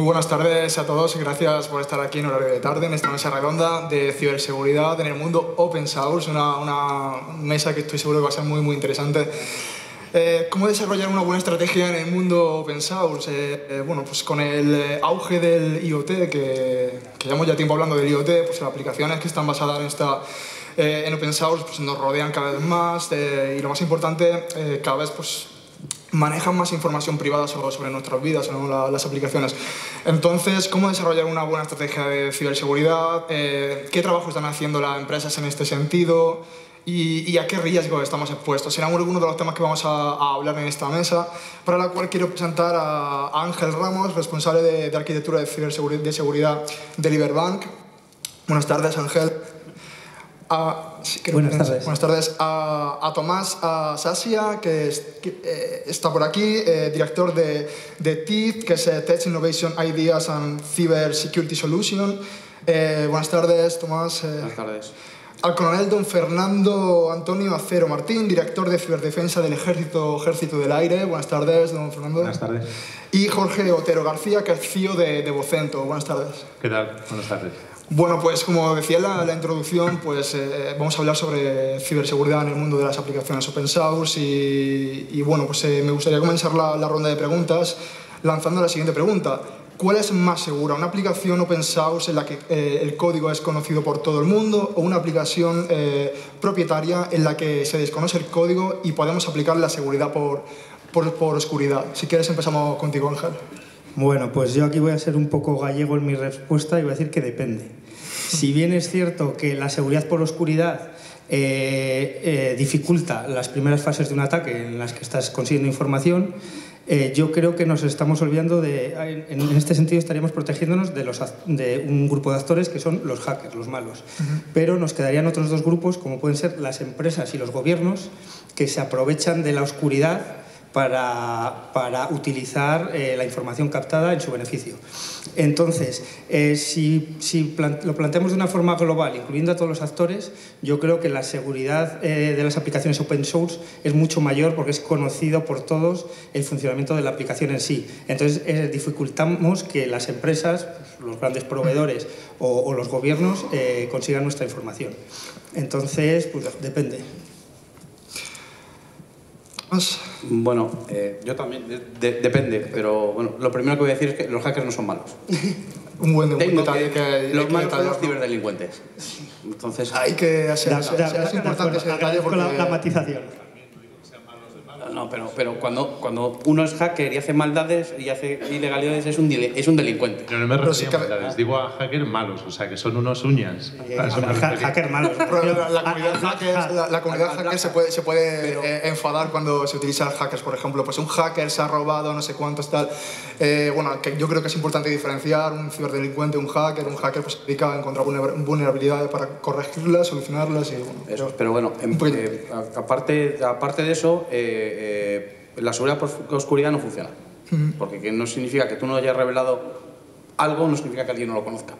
Muy buenas tardes a todos y gracias por estar aquí en horario de tarde en esta mesa redonda de ciberseguridad en el mundo open source, una, una mesa que estoy seguro que va a ser muy muy interesante. Eh, ¿Cómo desarrollar una buena estrategia en el mundo open source? Eh, eh, bueno, pues con el auge del IoT, que, que, llevamos ya tiempo hablando del IoT, pues las aplicaciones que están basadas en, esta, en open source pues nos rodean cada vez más y lo más importante, cada vez pues manejan más información privada sobre, nuestras vidas, sobre las aplicaciones. Entonces, ¿cómo desarrollar una buena estrategia de ciberseguridad? Eh, ¿Qué trabajo están haciendo las empresas en este sentido? Y, a qué riesgo estamos expuestos. Será uno de los temas que vamos a, hablar en esta mesa, para la cual quiero presentar a, Ángel Ramos, responsable de, arquitectura de, ciberseguridad, de Liberbank. Buenas tardes, Ángel. A, buenas tardes. Buenas tardes. A, Tomás Sasia, que, eh, está por aquí, eh, director de, de TID, que es eh, Tech Innovation Ideas and Cyber Security Solution. buenas tardes, Tomás. buenas tardes. Al coronel don Fernando Antonio Acero Martín, director de ciberdefensa del Ejército, Ejército del Aire. Buenas tardes, don Fernando. Buenas tardes. Y Jorge Otero García, que es CEO de, de Vocento. Buenas tardes. ¿Qué tal? Buenas tardes. Bueno, pues como decía en la, introducción, pues eh, vamos a hablar sobre ciberseguridad en el mundo de las aplicaciones open source y, bueno, pues eh, me gustaría comenzar la, ronda de preguntas lanzando la siguiente pregunta. ¿Cuál es más segura, una aplicación open source en la que eh, el código es conocido por todo el mundo o una aplicación propietaria en la que se desconoce el código y podemos aplicar la seguridad por, por, por oscuridad? Si quieres empezamos contigo, Ángel. Bueno, pues yo aquí voy a ser un poco gallego en mi respuesta y voy a decir que depende. Si bien es cierto que la seguridad por oscuridad eh, eh, dificulta las primeras fases de un ataque en las que estás consiguiendo información, eh, yo creo que nos estamos olvidando de, en este sentido estaríamos protegiéndonos de, los, de un grupo de actores que son los hackers, los malos. Pero nos quedarían otros dos grupos, como pueden ser las empresas y los gobiernos, que se aprovechan de la oscuridad para, utilizar eh, la información captada en su beneficio. Entonces, eh, si, si lo planteamos de una forma global, incluyendo a todos los actores, yo creo que la seguridad eh, de las aplicaciones open source es mucho mayor porque es conocido por todos el funcionamiento de la aplicación en sí. Entonces, dificultamos que las empresas, los grandes proveedores o, o los gobiernos consigan nuestra información. Entonces, pues depende. Bueno, eh, yo también, depende, pero bueno, lo primero que voy a decir es que los hackers no son malos. un buen, Tengo que, que, Los malos son los ciberdelincuentes. Entonces, hay que hacer, es importante ese detalle porque... la matización. No, pero, pero cuando, cuando uno es hacker y hace maldades y hace ilegalidades es un, es un delincuente. Yo no me refiero a maldades, digo a hackers malos, o sea, que son unos uñas. Eh, hacker malos. la, comunidad hacker, se puede, se puede eh, enfadar cuando se utilizan hackers, por ejemplo. Pues un hacker se ha robado no sé cuántos, tal. Eh, bueno, que yo creo que es importante diferenciar un ciberdelincuente, un hacker. Un hacker pues, se dedica a encontrar vulnerabilidades para corregirlas, solucionarlas y bueno. Eso, pero bueno, aparte, aparte de eso, eh, la seguridad por oscuridad no funciona. Porque no significa que tú no hayas revelado algo, no significa que alguien no lo conozca.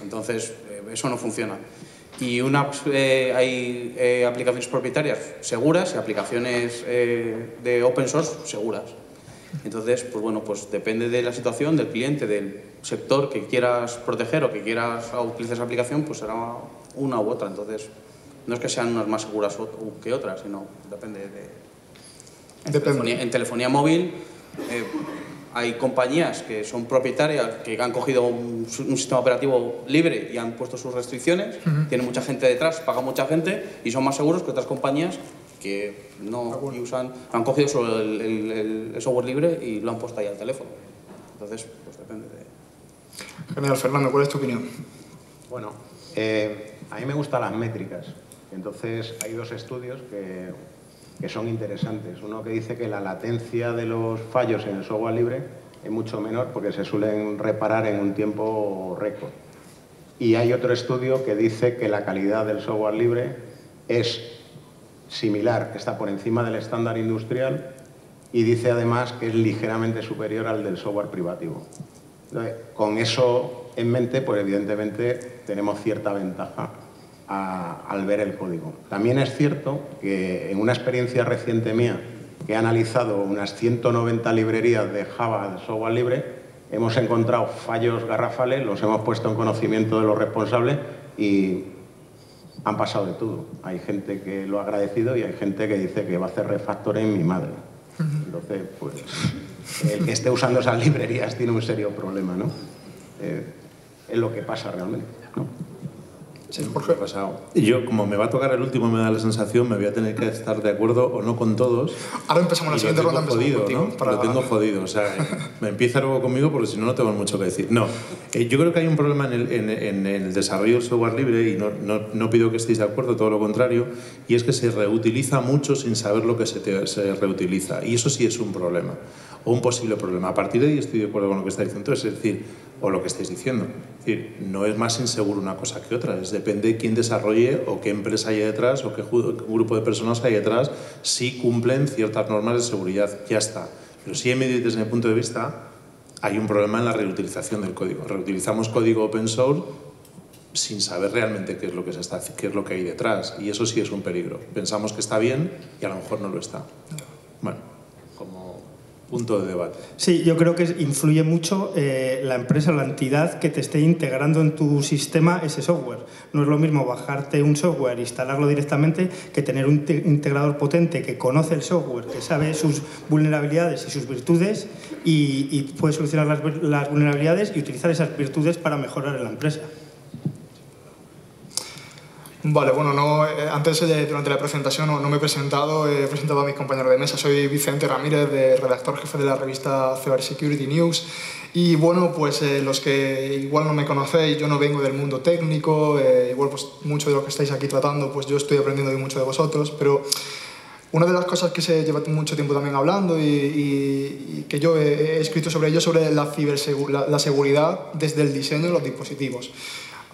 Entonces, eh, eso no funciona. Y una, eh, hay aplicaciones propietarias seguras y aplicaciones de open source seguras. Entonces, pues bueno, pues depende de la situación, del cliente, del sector que quieras proteger o que quieras utilizar esa aplicación, pues será una u otra. Entonces, no es que sean unas más seguras que otras, sino depende de, en telefonía, móvil eh, hay compañías que son propietarias, que han cogido un, sistema operativo libre y han puesto sus restricciones, tienen mucha gente detrás, pagan mucha gente y son más seguros que otras compañías que no usan, han cogido solo el, software libre y lo han puesto ahí al teléfono. Entonces, pues depende de... Genial, Fernando, ¿cuál es tu opinión? Bueno, eh, a mí me gustan las métricas. Entonces, hay dos estudios que que son interesantes. Uno que dice que la latencia de los fallos en el software libre es mucho menor porque se suelen reparar en un tiempo récord. Y hay otro estudio que dice que la calidad del software libre es similar, está por encima del estándar industrial y dice además que es ligeramente superior al del software privativo. con eso en mente, pues evidentemente tenemos cierta ventaja al ver el código. También es cierto que en una experiencia reciente mía, que he analizado unas 190 librerías de Java de software libre, hemos encontrado fallos garrafales, los hemos puesto en conocimiento de los responsables y han pasado de todo. Hay gente que lo ha agradecido y hay gente que dice que va a hacer refactor en mi madre. Entonces, pues, el que esté usando esas librerías tiene un serio problema, ¿no? Eh, es lo que pasa realmente, ¿no? Sí, Jorge. Pasado. Y yo, como me va a tocar el último, me da la sensación, me voy a tener que estar de acuerdo o no con todos. Ahora empezamos la siguiente ronda. Jodido, ¿no? Lo tengo jodido. O sea, me empieza luego conmigo porque si no, no tengo mucho que decir. No, eh, yo creo que hay un problema en el, en, el desarrollo del software libre y no, no, no, pido que estéis de acuerdo, todo lo contrario, y es que se reutiliza mucho sin saber lo que se, se reutiliza. Y eso sí es un problema o un posible problema. A partir de ahí estoy de acuerdo con lo que está diciendo, es decir, o lo que estáis diciendo. Es decir, no es más inseguro una cosa que otra, es depende de quién desarrolle o qué empresa hay detrás o qué grupo de personas hay detrás si cumplen ciertas normas de seguridad, ya está. Pero medidas desde mi punto de vista, hay un problema en la reutilización del código. Reutilizamos código open source sin saber realmente qué es lo que está, qué es lo que hay detrás y eso sí es un peligro. Pensamos que está bien y a lo mejor no lo está. Bueno punto de debate. Sí, yo creo que influye mucho eh, la empresa, la entidad que te esté integrando en tu sistema ese software. No es lo mismo bajarte un software, instalarlo directamente, que tener un integrador potente que conoce el software, que sabe sus vulnerabilidades y sus virtudes y, puede solucionar las vulnerabilidades y utilizar esas virtudes para mejorar en la empresa. Vale, bueno, no, eh, antes de, durante la presentación no, me he presentado, he presentado a mis compañeros de mesa. Soy Vicente Ramírez, de redactor jefe de la revista Cyber Security News. Y bueno, pues eh, los que igual no me conocéis, yo no vengo del mundo técnico, eh, igual pues mucho de lo que estáis aquí tratando, pues yo estoy aprendiendo de mucho de vosotros, pero una de las cosas que se lleva mucho tiempo también hablando y, que yo he, escrito sobre ello, sobre la, la seguridad desde el diseño de los dispositivos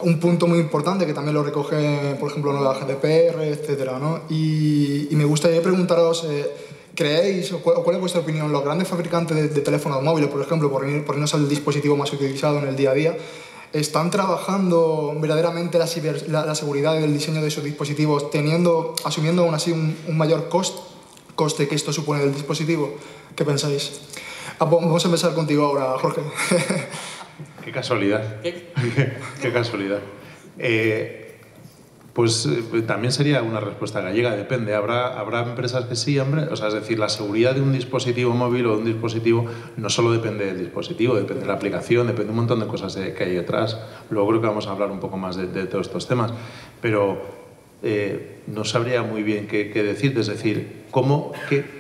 un punto muy importante que también lo recoge, por ejemplo, la GDPR, etc. ¿no? Y, me gustaría preguntaros, eh, ¿creéis o cuál, es vuestra opinión? Los grandes fabricantes de, teléfonos móviles, por ejemplo, por, por irnos al dispositivo más utilizado en el día a día, ¿están trabajando verdaderamente la, la, seguridad del diseño de sus dispositivos, teniendo, asumiendo aún así un, mayor coste que esto supone del dispositivo? ¿Qué pensáis? Ah, vamos a empezar contigo ahora, Jorge. Qué casualidad. Qué, casualidad. Eh, pues eh, también sería una respuesta gallega, depende. Habrá, habrá empresas que sí, hombre. O sea, es decir, la seguridad de un dispositivo móvil o de un dispositivo no solo depende del dispositivo, depende de la aplicación, depende de un montón de cosas que hay detrás. Luego creo que vamos a hablar un poco más de, todos estos temas. Pero eh, no sabría muy bien qué, qué decir. Es decir, cómo, qué,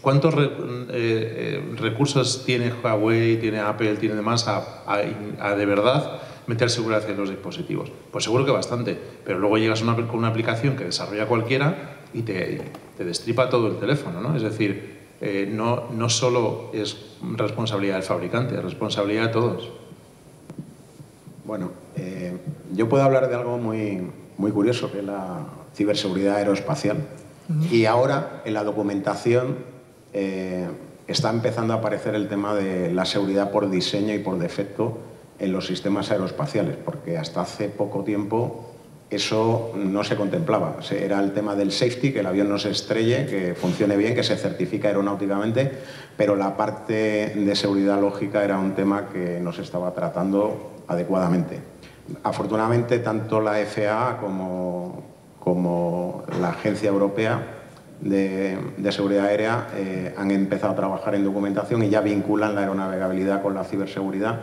¿Cuántos eh, eh, recursos tiene Huawei, tiene Apple, tiene demás a, de verdad meter seguridad en los dispositivos? Pues seguro que bastante, pero luego llegas con una aplicación que desarrolla cualquiera y te, destripa todo el teléfono, ¿no? Es decir, eh, no, no solo es responsabilidad del fabricante, es responsabilidad de todos. Bueno, yo puedo hablar de algo muy, muy curioso, que es la ciberseguridad aeroespacial. Y ahora, en la documentación eh, está empezando a aparecer el tema de la seguridad por diseño y por defecto en los sistemas aeroespaciales, porque hasta hace poco tiempo eso no se contemplaba. Era el tema del safety, que el avión no se estrelle, que funcione bien, que se certifica aeronáuticamente, pero la parte de seguridad lógica era un tema que no se estaba tratando adecuadamente. Afortunadamente, tanto la FAA como, como la Agencia Europea de, seguridad aérea eh, han empezado a trabajar en documentación y ya vinculan la aeronavegabilidad con la ciberseguridad.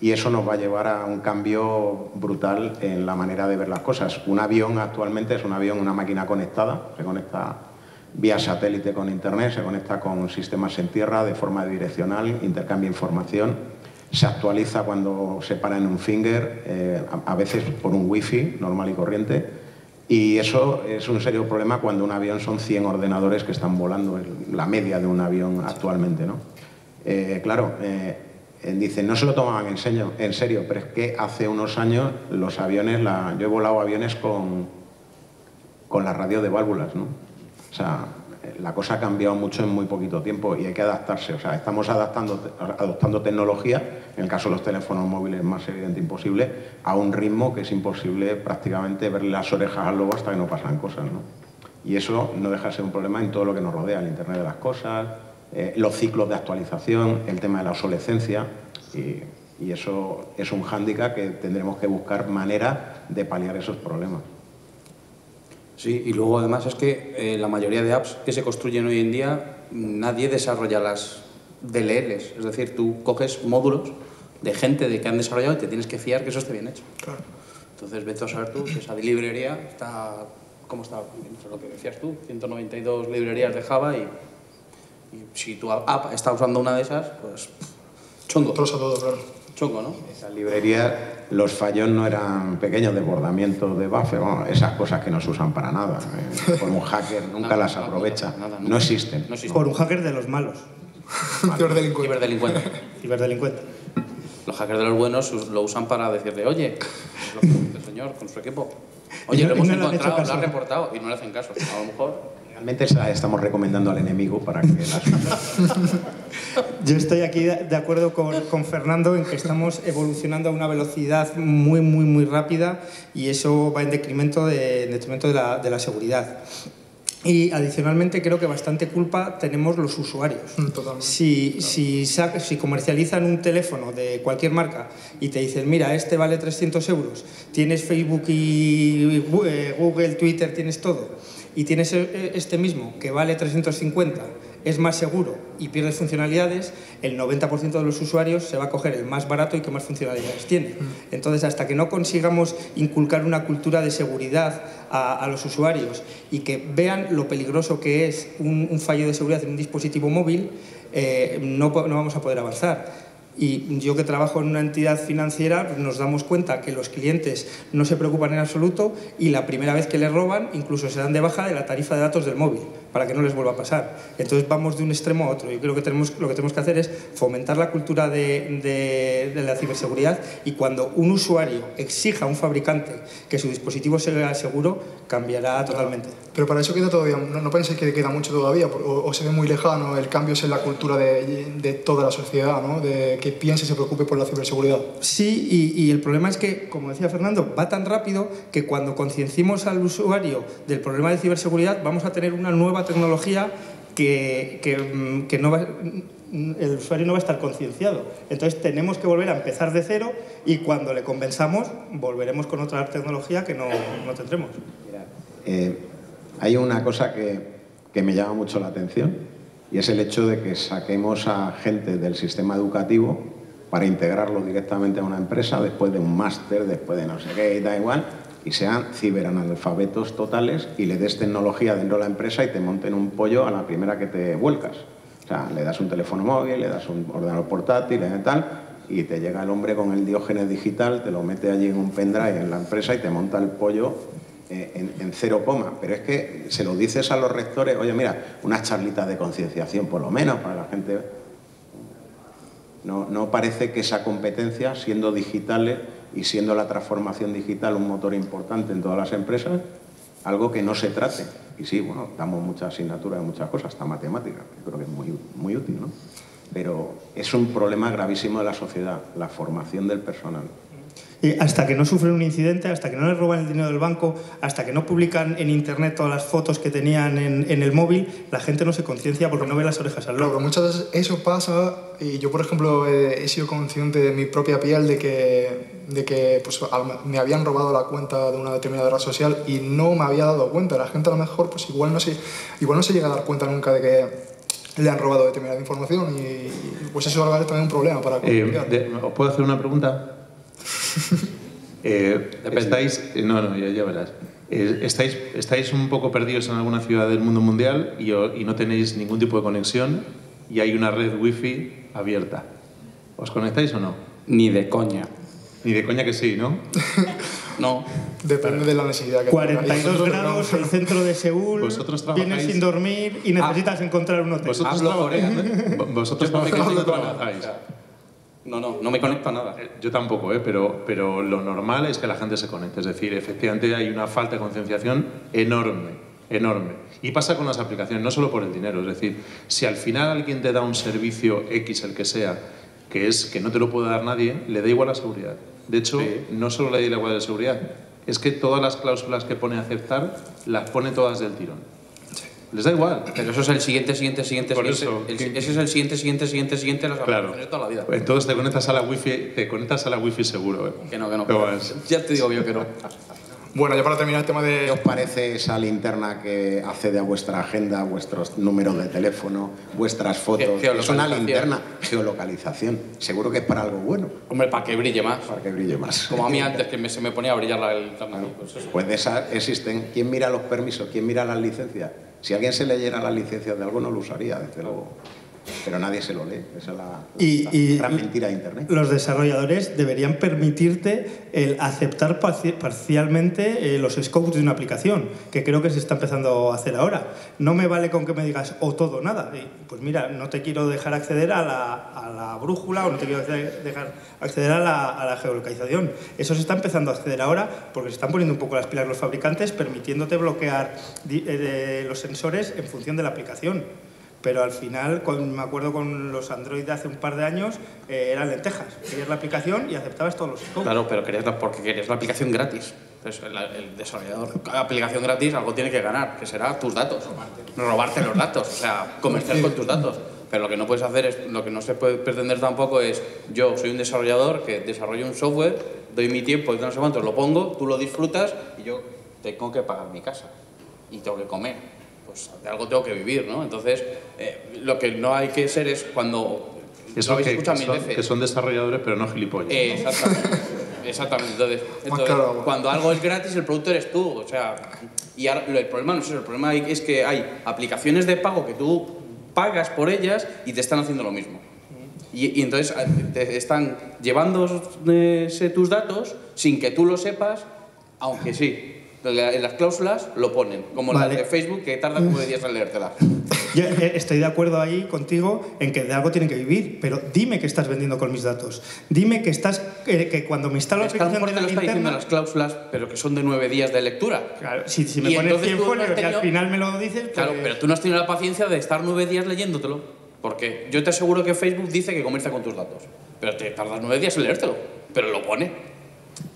Y eso nos va a llevar a un cambio brutal en la manera de ver las cosas. Un avión actualmente es un avión, una máquina conectada, se conecta vía satélite con internet, se conecta con sistemas en tierra de forma direccional, intercambia información, se actualiza cuando se para en un finger, eh, a veces por un wifi normal y corriente y eso es un serio problema cuando un avión son 100 ordenadores que están volando, la media de un avión actualmente. ¿no? Eh, claro, eh, eh, dicen, no se lo tomaban en serio, en serio, pero es que hace unos años los aviones, la, yo he volado aviones con, con la radio de válvulas. ¿no? O sea, la cosa ha cambiado mucho en muy poquito tiempo y hay que adaptarse. O sea, estamos adaptando, adoptando tecnología, en el caso de los teléfonos móviles más evidente imposible, a un ritmo que es imposible prácticamente verle las orejas al lobo hasta que no pasan cosas. ¿no? Y eso no deja de ser un problema en todo lo que nos rodea, el Internet de las cosas, eh, los ciclos de actualización, el tema de la obsolescencia. Y, y eso es un hándicap que tendremos que buscar manera de paliar esos problemas. Sí, y luego además es que eh, la mayoría de apps que se construyen hoy en día, nadie desarrolla las DLLs. Es decir, tú coges módulos de gente de que han desarrollado y te tienes que fiar que eso esté bien hecho. Claro. Entonces, vete a saber tú que esa librería está, ¿cómo está? Lo que decías tú, 192 librerías de Java y, y si tu app está usando una de esas, pues chungo. Trozo todo, claro. Chungo, ¿no? Esas librerías, los fallos no eran pequeños desbordamientos de buffer, bueno, esas cosas que no se usan para nada. eh, Por un hacker nunca Nada, las aprovecha. nada, nada, no existen. No existe. Por un hacker de los malos, Ciberdelincuente. Ciberdelincuente. ciberdelincuente. Los hackers de los buenos lo usan para decirle, oye, lo que dice el señor con su equipo. Oye, no- lo hemos no encontrado, lo han reportado y no le hacen caso. A lo mejor. Realmente se las estamos recomendando al enemigo para que las Yo estoy aquí de acuerdo con, con Fernando en que estamos evolucionando a una velocidad muy, muy, muy rápida y eso va en decremento de, en detrimento de la, de la seguridad. Y adicionalmente creo que bastante culpa tenemos los usuarios. Mm, Totalmente. Si, si, si comercializan un teléfono de cualquier marca y te dicen, mira, este vale 300 euros, tienes Facebook y eh, Google, Twitter, tienes todo, y tienes eh, este mismo que vale 350, es más seguro y pierdes funcionalidades, el 90% de los usuarios se va a coger el más barato y que más funcionalidades tiene. Entonces, hasta que no consigamos inculcar una cultura de seguridad a, a los usuarios y que vean lo peligroso que es un, un fallo de seguridad en un dispositivo móvil, eh, no vamos a poder avanzar. Y yo que trabajo en una entidad financiera, pues nos damos cuenta que los clientes no se preocupan en absoluto y la primera vez que les roban incluso se dan de baja de la tarifa de datos del móvil para que no les vuelva a pasar. Entonces vamos de un extremo a otro. Yo creo que tenemos, lo que tenemos que hacer es fomentar la cultura de, la ciberseguridad y cuando un usuario exija a un fabricante que su dispositivo sea seguro, cambiará totalmente. Pero para eso queda todavía, no, no penséis que queda mucho todavía, o, se ve muy lejano, el cambio en la cultura de, toda la sociedad, ¿no? Que piense y se preocupe por la ciberseguridad. Sí, y, y el problema es que, como decía Fernando, va tan rápido que cuando conciencimos al usuario del problema de ciberseguridad vamos a tener una nueva tecnología que, que, mm, que no va, mm, el usuario no va a estar concienciado. Entonces tenemos que volver a empezar de cero y cuando le convenzamos volveremos con otra tecnología que no, no tendremos. Eh, hay una cosa que, que me llama mucho la atención y es el hecho de que saquemos a gente del sistema educativo para integrarlo directamente a una empresa después de un máster, después de no sé qué da igual, y sean ciberanalfabetos totales y le des tecnología dentro de la empresa y te monten un pollo a la primera que te vuelcas. O sea, le das un teléfono móvil, le das un ordenador portátil y tal, y te llega el hombre con el diógenes digital, te lo mete allí en un pendrive en la empresa y te monta el pollo eh, en, en cero coma. Pero es que se lo dices a los rectores, oye, mira, unas charlitas de concienciación por lo menos para la gente. No, no parece que esa competencia, siendo digitales y siendo la transformación digital un motor importante en todas las empresas, algo que no se trate. Y sí, bueno, damos muchas asignaturas muchas cosas, hasta matemáticas, que creo que es muy, muy útil, ¿no? Pero es un problema gravísimo de la sociedad, la formación del personal. Y hasta que no sufren un incidente, hasta que no les roban el dinero del banco, hasta que no publican en internet todas las fotos que tenían en, en el móvil, la gente no se conciencia porque no ve las orejas al lobo. muchas veces eso pasa y yo, por ejemplo, he, he sido consciente de mi propia piel de que, de que pues, al- me habían robado la cuenta de una determinada red social y no me había dado cuenta. La gente a lo mejor pues igual no se, igual no se llega a dar cuenta nunca de que le han robado determinada información y, y, pues eso es también un problema para Eh, comunicar. de- ¿Os puedo hacer una pregunta? Eh, estáis, eh, no, no, ya, ya verás. Eh, estáis, estáis un poco perdidos en alguna ciudad del mundo mundial y, y no tenéis ningún tipo de conexión y hay una red wifi abierta. ¿Os conectáis o no? Ni de coña. Ni de coña que sí, ¿no? No. Depende de la necesidad que tenga. Y 42 nosotros grados, no. el centro de Seúl, Vosotros vienes trabajáis- sin dormir y necesitas encontrar un hotel. Vosotros, Hablo coreano. Vo- vosotros Yo no me trabajáis- conecto a nada. trabajáis. No, no, no me conecto a nada. Eh, Yo tampoco, ¿eh? pero, pero lo normal es que la gente se conecte. Es decir, efectivamente hay una falta de concienciación enorme, enorme. Y pasa con las aplicaciones, no solo por el dinero. Es decir, si al final alguien te da un servicio X, el que sea, que es que no te lo puede dar nadie, le da igual la seguridad. De hecho, no solo le da igual la seguridad, es que todas las cláusulas que pone aceptar las pone todas del tirón. Les da igual. Pero eso es el siguiente, siguiente, siguiente, Por siguiente. eso, el- ¿qué- ese es el siguiente, siguiente, siguiente, siguiente de las Claro. de toda la vida. Entonces te conectas a la wifi, te conectas a la wifi seguro. ¿eh? Que no, que no. Pero Ya te digo yo que no. Bueno, ya para terminar el tema ¿Qué os de... parece esa linterna que accede a vuestra agenda, vuestros números de teléfono, vuestras fotos? Ge- Es una linterna, geolocalización. Seguro que es para algo bueno, Hombre, para que brille más. para que brille más. Como a mí antes, que me- se me ponía a brillar la linterna. Pues. Pues de esas existen. ¿Quién mira los permisos? ¿Quién mira las licencias? Si alguien se leyera las licencias de algo, no lo usaría, desde luego. Pero nadie se lo lee. Esa es la, Y, la y gran mentira de Internet. los desarrolladores deberían permitirte el aceptar parci- parcialmente eh, los scopes de una aplicación, que creo que se está empezando a hacer ahora. No me vale con que me digas o todo o nada. Pues mira, no te quiero dejar acceder a la, a la brújula o no te quiero dejar acceder a la, a la geolocalización. Eso se está empezando a acceder ahora porque se están poniendo un poco las pilas los fabricantes, permitiéndote bloquear eh, los sensores en función de la aplicación. Pero al final, con- me acuerdo con los Android de hace un par de años, eh, eran lentejas. Querías la aplicación y aceptabas todos los scopes. Claro, pero querías la, porque querías la aplicación gratis. Entonces, el, el desarrollador, cada aplicación gratis, algo tiene que ganar, que será tus datos. Robarte los datos, o sea, comerciar con tus datos. Pero lo que no puedes hacer es, lo que no se puede pretender tampoco es, yo soy un desarrollador que desarrollo un software, doy mi tiempo y no sé cuánto, lo pongo, tú lo disfrutas y yo tengo que pagar mi casa y tengo que comer. Pues de algo tengo que vivir, ¿no? Entonces, eh, lo que no hay que ser es cuando... lo Eso habéis que, que mil son, veces. que son desarrolladores, pero no gilipollas. Eh, Exactamente. Exactamente. Entonces, entonces, claro, cuando algo es gratis, el producto eres tú. O sea, y ahora, lo- el problema no es eso. El problema es que hay aplicaciones de pago que tú pagas por ellas y te están haciendo lo mismo. Y, y entonces eh, te están llevándose tus datos sin que tú lo sepas, aunque sí. La- En las cláusulas lo ponen, como Vale. las de Facebook que tarda nueve días en leértela. Yo eh, estoy de acuerdo ahí contigo en que de algo tienen que vivir, pero dime que estás vendiendo con mis datos. Dime que estás eh, que cuando me instalo la Están aplicación de la está diciendo las cláusulas, pero que son de nueve días de lectura. Claro, si, si me Y pones entonces 100 tú no folios y al tenido- final me lo dices, Claro, pues- pero tú no has tenido la paciencia de estar nueve días leyéndotelo. Porque yo te aseguro que Facebook dice que comercia con tus datos. Pero te tardas nueve días en leértelo. Pero lo pone.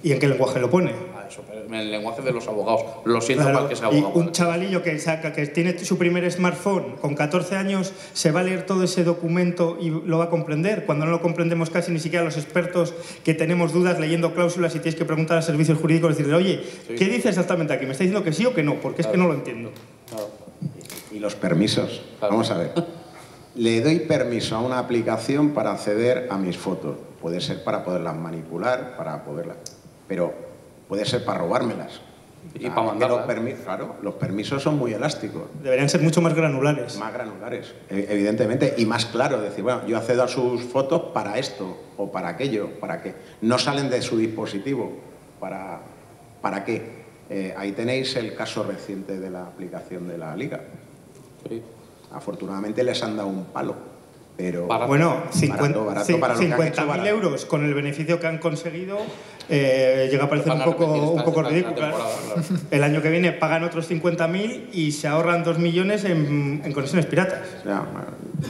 ¿Y en qué lenguaje lo pone? Eso, en el lenguaje de los abogados. Lo siento Claro, para el que sea y abogado. un chavalillo que saca que tiene su primer smartphone con 14 años se va a leer todo ese documento y lo va a comprender cuando no lo comprendemos casi ni siquiera los expertos que tenemos dudas leyendo cláusulas y tienes que preguntar a servicios jurídicos decirle oye qué dice exactamente aquí me está diciendo que sí o que no porque es que no lo entiendo Y los permisos. Claro. Vamos a ver. Le doy permiso a una aplicación para acceder a mis fotos. Puede ser para poderlas manipular, para poderlas. Pero puede ser para robármelas. Y Ah, para mandarlas. Los claro, los permisos son muy elásticos. deberían ser mucho más granulares Más granulares, e- evidentemente, y más claro, decir, bueno, yo accedo a sus fotos para esto o para aquello, para que no salen de su dispositivo, ¿para, para qué? Eh, ahí tenéis el caso reciente de la aplicación de la Liga. Sí. Afortunadamente les han dado un palo, pero Barato. bueno 50 Barato, barato para lo que han hecho, 50.000 barato. euros con el beneficio que han conseguido eh, llega a parecer un poco, un poco ridículo claro. temporada, claro. el año que viene pagan otros 50.000 y se ahorran 2 millones en, en conexiones piratas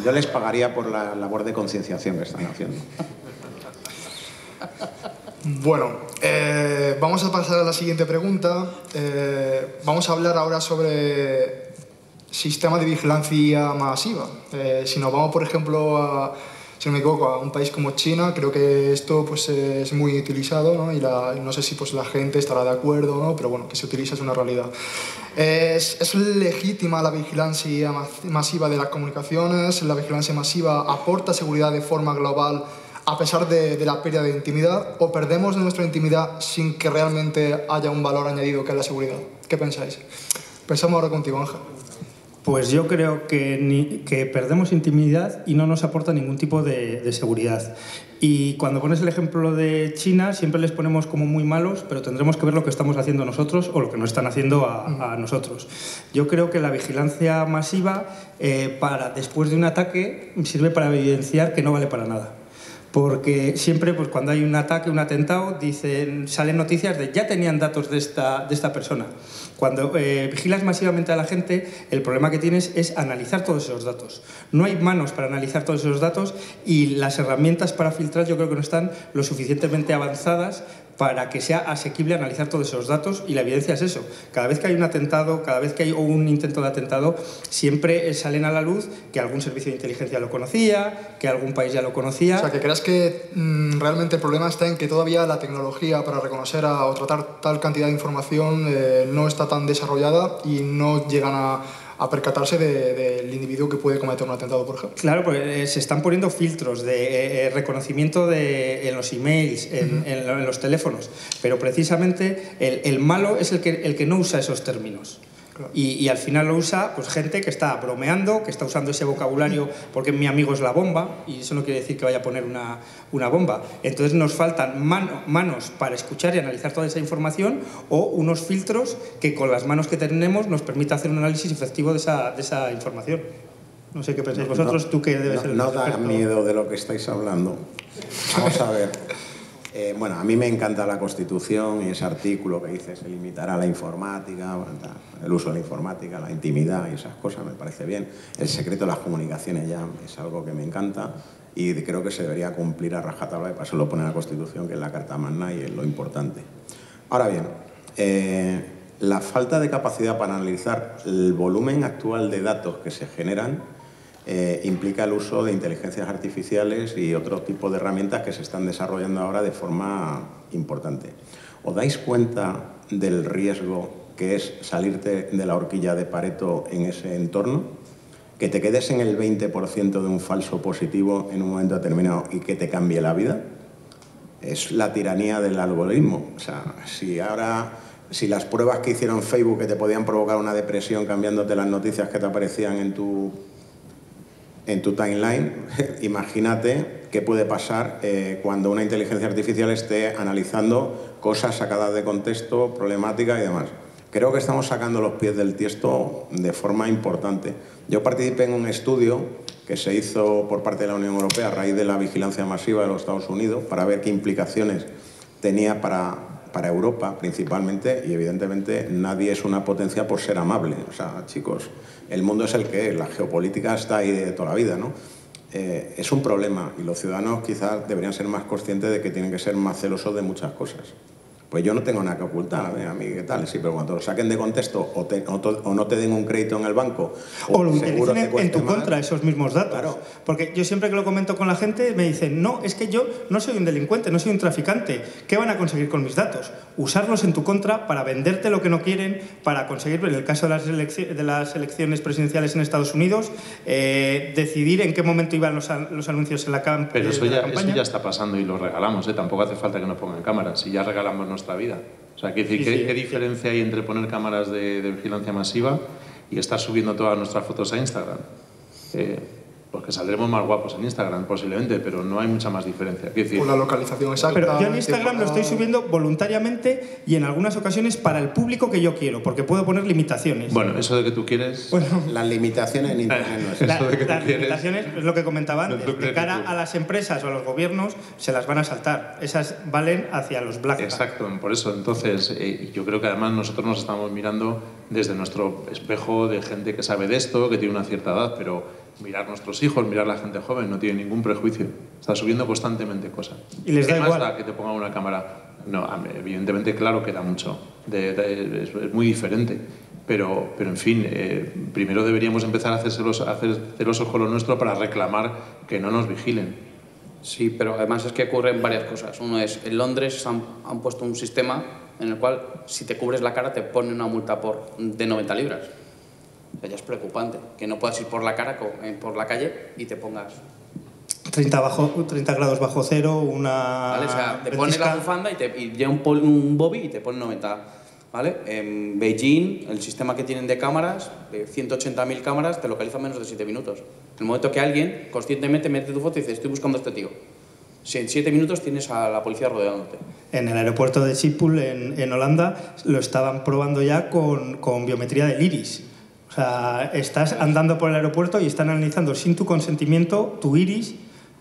yo les pagaría por la labor de concienciación que están haciendo. Bueno, eh, vamos a pasar a la siguiente pregunta. Eh, vamos a hablar ahora sobre sistema de vigilancia masiva. Eh, si nos vamos, por ejemplo, a, si no me equivoco, a un país como China, creo que esto pues, es muy utilizado ¿no? y, la- no sé si pues, la gente estará de acuerdo, ¿no? pero bueno, que se utiliza es una realidad. ¿Es, es legítima la vigilancia ma- masiva de las comunicaciones? ¿La vigilancia masiva aporta seguridad de forma global a pesar de, de la pérdida de intimidad? ¿O perdemos nuestra intimidad sin que realmente haya un valor añadido que es la seguridad? ¿Qué pensáis? Pensamos ahora contigo, Ángel. Pues yo creo que, ni- que perdemos intimidad y no nos aporta ningún tipo de, de seguridad. Y cuando pones el ejemplo de China, siempre les ponemos como muy malos, pero tendremos que ver lo que estamos haciendo nosotros o lo que nos están haciendo a, a nosotros. Yo creo que la vigilancia masiva, eh, para, después de un ataque, sirve para evidenciar que no vale para nada. Porque siempre, pues cuando hay un ataque, un atentado, dicen, salen noticias de ya tenían datos de esta, de esta persona. Cuando eh, vigilas masivamente a la gente, el problema que tienes es analizar todos esos datos. No hay manos para analizar todos esos datos y las herramientas para filtrar yo creo que no están lo suficientemente avanzadas para que sea asequible analizar todos esos datos y la evidencia es eso. Cada vez que hay un atentado, cada vez que hay un intento de atentado, siempre salen a la luz que algún servicio de inteligencia lo conocía, que algún país ya lo conocía. O sea, que creas que mm, realmente el problema está en que todavía la tecnología para reconocer o tratar tal cantidad de información eh, no está tan desarrollada y no llegan a a percatarse del individuo que puede cometer un atentado, por ejemplo. Claro, porque eh, se están poniendo filtros de eh, eh, reconocimiento de, en los emails, en, los teléfonos, pero precisamente el, el, malo es el que, el que no usa esos términos. Y, al final lo usa pues, gente que está bromeando, que está usando ese vocabulario porque mi amigo es la bomba, y eso no quiere decir que vaya a poner una, una bomba. Entonces nos faltan manos para escuchar y analizar toda esa información o unos filtros que con las manos que tenemos nos permita hacer un análisis efectivo de esa, de esa información. No sé qué pensáis vosotros, tú que debes ser el No da miedo de lo que estáis hablando. Vamos a ver. Eh, bueno, a mí me encanta la Constitución y ese artículo que dice se limitará la informática, el uso de la informática, la intimidad y esas cosas, me parece bien. El secreto de las comunicaciones ya es algo que me encanta y creo que se debería cumplir a rajatabla y para eso lo pone la Constitución, que es la Carta Magna y es lo importante. Ahora bien, eh, la falta de capacidad para analizar el volumen actual de datos que se generan eh, implica el uso de inteligencias artificiales y otro tipo de herramientas que se están desarrollando ahora de forma importante. ¿Os dais cuenta del riesgo que es salirte de la horquilla de Pareto en ese entorno? Que te quedes en el 20% de un falso positivo en un momento determinado y que te cambie la vida. Es la tiranía del algoritmo. O sea, si ahora si las pruebas que hicieron Facebook que te podían provocar una depresión cambiándote las noticias que te aparecían en tu en tu timeline, imagínate qué puede pasar eh, cuando una inteligencia artificial esté analizando cosas sacadas de contexto, problemáticas y demás. Creo que estamos sacando los pies del tiesto de forma importante. Yo participé en un estudio que se hizo por parte de la Unión Europea a raíz de la vigilancia masiva de los Estados Unidos para ver qué implicaciones tenía para, para Europa principalmente y evidentemente nadie es una potencia por ser amable. O sea, chicos, el mundo es el que es, la geopolítica está ahí de toda la vida, ¿no? Eh, es un problema y los ciudadanos quizás deberían ser más conscientes de que tienen que ser más celosos de muchas cosas. Pues yo no tengo nada que ocultar, a mí, ¿qué tal? Sí, pero cuando lo saquen de contexto o, o, no te den un crédito en el banco... O, lo utilicen en, tu contra esos mismos datos. Claro. Porque yo siempre que lo comento con la gente me dicen, no, es que yo no soy un delincuente, no soy un traficante. ¿Qué van a conseguir con mis datos? Usarlos en tu contra para venderte lo que no quieren, para conseguir, en el caso de las, de las elecciones presidenciales en Estados Unidos, eh, decidir en qué momento iban los, los anuncios en la, campaña. pero eso ya, Eso ya está pasando y lo regalamos, ¿eh? tampoco hace falta que nos pongan cámaras. Si ya regalamos nuestra vida. O sea, ¿qué, ¿qué, diferencia hay entre poner cámaras de, vigilancia masiva y estar subiendo todas nuestras fotos a Instagram? Eh, porque saldremos más guapos en Instagram posiblemente, pero no hay mucha más diferencia. Decir, la localización exacta. Pero yo en Instagram lo estoy subiendo voluntariamente y en algunas ocasiones para el público que yo quiero, porque puedo poner limitaciones. Bueno, eso de que tú quieres... Bueno, las limitaciones en Internet no es eso. de que las limitaciones es lo que comentaba antes. de cara a las empresas o a los gobiernos se las van a saltar. Esas valen hacia los black. Exacto, por eso. Entonces, eh, yo creo que además nosotros nos estamos mirando desde nuestro espejo de gente que sabe de esto, que tiene una cierta edad, pero mirar nuestros hijos, mirar la gente joven, no tiene ningún prejuicio. Está subiendo constantemente cosas. ¿Y les da ¿Qué igual? Más da que te ponga una cámara? No, evidentemente, claro que da mucho. es, muy diferente. Pero, pero en fin, eh, primero deberíamos empezar a, hacer celosos con lo nuestro para reclamar que no nos vigilen. Sí, pero además es que ocurren varias cosas. Uno es, en Londres han, han puesto un sistema en el cual si te cubres la cara te ponen una multa por, de 90 libras ya es preocupante que no puedas ir por la cara, eh, por la calle y te pongas 30, bajo, 30 grados bajo cero, una. ¿Vale? O sea, te pones la bufanda y, te, y llega un, un bobby y te pone 90. ¿Vale? En Beijing, el sistema que tienen de cámaras, de 180.000 cámaras, te localiza en menos de 7 minutos. En el momento que alguien conscientemente mete tu foto y dice, estoy buscando a este tío. Si en 7 minutos tienes a la policía rodeándote. En el aeropuerto de Schiphol, en, en Holanda, lo estaban probando ya con, con biometría del iris. O sea, estás andando por el aeropuerto y están analizando sin tu consentimiento tu iris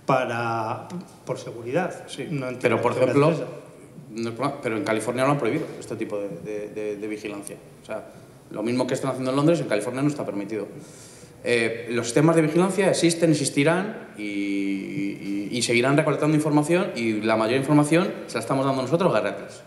para por seguridad. Sí. pero por ejemplo, pero en California lo han prohibido este tipo de, de, vigilancia. O sea, lo mismo que están haciendo en Londres, en California no está permitido. Eh, los sistemas de vigilancia existen, existirán y, y, seguirán recolectando información y la mayor información se la estamos dando nosotros gratis